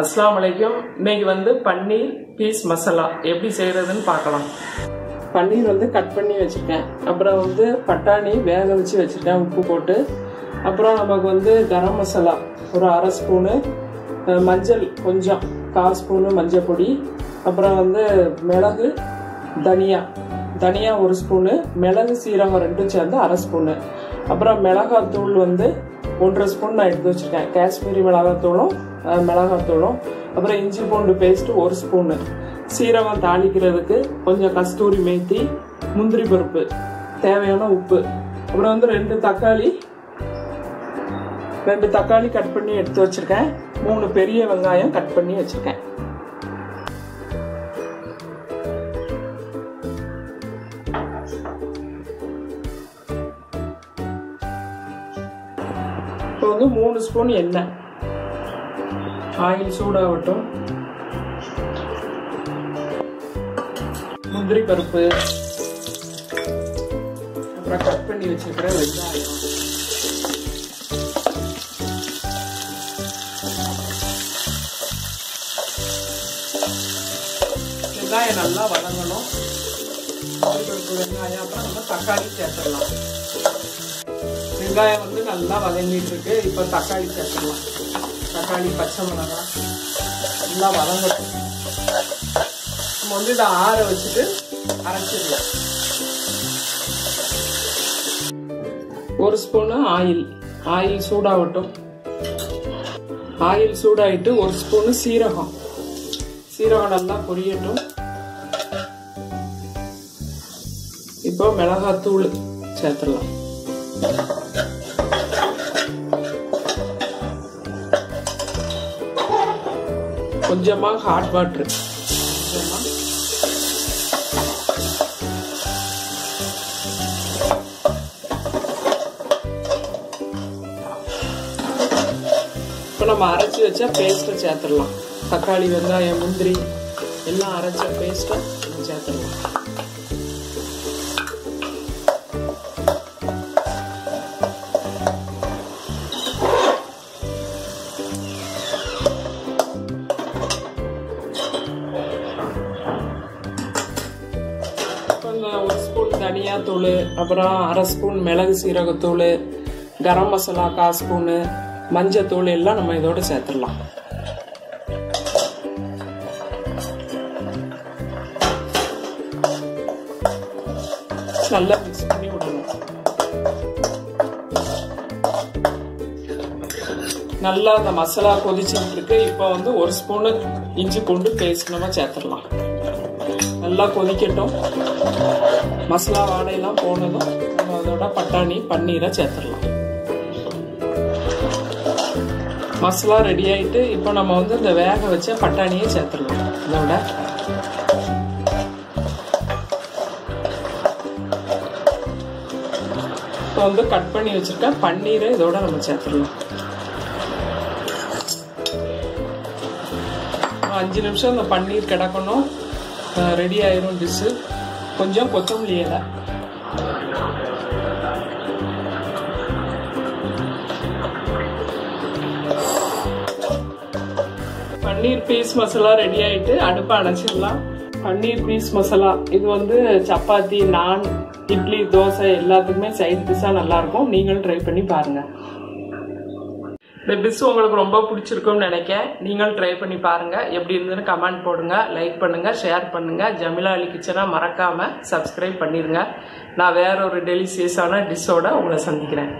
அஸ்லாம் வலைக்கும் இன்னைக்கு வந்து பன்னீர் பீஸ் மசாலா. எப்படி செய்யறதுன்னு பார்க்கலாம். பன்னீர் வந்து கட் பண்ணி வச்சுருக்கேன் அப்புறம் வந்து பட்டாணி வேக வச்சு வச்சுருக்கேன் உப்பு போட்டு. அப்புறம் நமக்கு வந்து கரம் மசாலா. ஒரு அரை ஸ்பூனு மஞ்சள் கொஞ்சம். கால் ஸ்பூனு மஞ்சள் பொடி. அப்புறம் வந்து மிளகு தனியா. தனியா ஒரு ஸ்பூனு. மிளகு சீரகம் ரெண்டும் சேர்ந்து அரை ஸ்பூனு. அப்புறம் மிளகாத்தூள் வந்து ஒன்றரை ஸ்பூன் நான் எடுத்து வச்சுருக்கேன். காஷ்மீரி மிளகாத்தூளும் மிளகாத்தூளும் அப்புறம் இஞ்சி பூண்டு பேஸ்ட்டு ஒரு ஸ்பூனு சீரகம் தாளிக்கிறதுக்கு கொஞ்சம் கஸ்தூரி மேத்தி முந்திரி பருப்பு தேவையான உப்பு. அப்புறம் வந்து ரெண்டு தக்காளி ரெண்டு தக்காளி கட் பண்ணி எடுத்து வச்சுருக்கேன். மூணு பெரிய வெங்காயம் கட் பண்ணி வச்சுருக்கேன். இப்போ வந்து மூணு ஸ்பூன் எண்ணெய். ஆயில் சூடாகட்டும். முந்திரி பருப்பு. அப்புறம் கட் பண்ணி வச்சிருக்கிற வெங்காயம். வெங்காயம் நல்லா வதங்கணும். முந்திரி பருப்பு வெங்காயம் அப்புறம் நம்ம தக்காளி சேர்த்துடலாம். வெங்காயம் வந்து நல்லா வதங்கிட்டு இருக்கு இப்போ தக்காளி சேர்த்துக்கலாம். தக்காளி பச்சை மிளகாய் நல்லா வதங்கட்டும். நம்ம வந்து இதை ஆற வச்சுட்டு அரைச்சிடலாம். ஒரு ஸ்பூனு ஆயில். ஆயில் சூடாகட்டும். ஆயில் சூடாகிட்டு ஒரு ஸ்பூனு சீரகம். சீரகம் நல்லா பொரியட்டும். இப்போ மிளகாத்தூள் சேர்த்துடலாம். கொஞ்சமாக ஹாட் வாட்ரு இப்போ நம்ம அரைச்சி வச்சா பேஸ்ட்டை சேர்த்துடலாம். தக்காளி வெங்காயம் முந்திரி எல்லாம் அரைச்ச பேஸ்ட்டை நம்ம சேர்த்துடலாம். தனியாத்தூள் அப்புறம் அரை ஸ்பூன் மிளகு சீரகத்தூள் கரம் மசாலா கால் ஸ்பூனு மஞ்சத்தூள் எல்லாம் நம்ம இதோட சேர்த்துடலாம். நல்லா மிக்ஸ் பண்ணி விடணும். நல்லா அந்த மசாலா கொதிச்சுட்டு இருக்கு இப்போ வந்து ஒரு ஸ்பூனு இஞ்சி பூண்டு பேஸ்ட் நம்ம சேர்த்துடலாம். நல்லா கொதிக்கட்டும். மசாலா வாடையெல்லாம் போனதும் நம்ம அதோட பட்டாணி பன்னீரை சேர்த்துடலாம். மசாலா ரெடி ஆகிட்டு இப்போ நம்ம வந்து இந்த வேக வச்ச பட்டாணியை சேர்த்துடலாம். இதோட. இப்போ வந்து கட் பண்ணி வச்சுருக்க பன்னீரை இதோட நம்ம சேர்த்துடலாம். அஞ்சு நிமிஷம் இந்த பன்னீர் கிடக்கணும். ரெடி ஆயிரும் டிஷ்ஷு கொஞ்சம் கொத்தமல்லி இலை. பன்னீர் பீஸ் மசாலா ரெடி ஆயிட்டு அடுப்பை அணைச்சிடலாம். பன்னீர் பீஸ் மசாலா. இது வந்து சப்பாத்தி நான் இட்லி தோசை எல்லாத்துக்குமே சைட் டிஷ்ஷாக நல்லாயிருக்கும் நீங்களும் ட்ரை பண்ணி பாருங்கள் இந்த டிஷ் உங்களுக்கு ரொம்ப பிடிச்சிருக்கும்னு நினைக்கேன் நீங்களும் ட்ரை பண்ணி பாருங்கள் எப்படி இருந்ததுன்னு கமெண்ட் போடுங்க லைக் பண்ணுங்கள் ஷேர் பண்ணுங்கள் ஜமிலா அலி கிச்சனை மறக்காமல் சப்ஸ்கிரைப் பண்ணிடுங்க நான் வேற ஒரு டெலிசியஸான டிஷ்ஷோட உங்களை சந்திக்கிறேன்.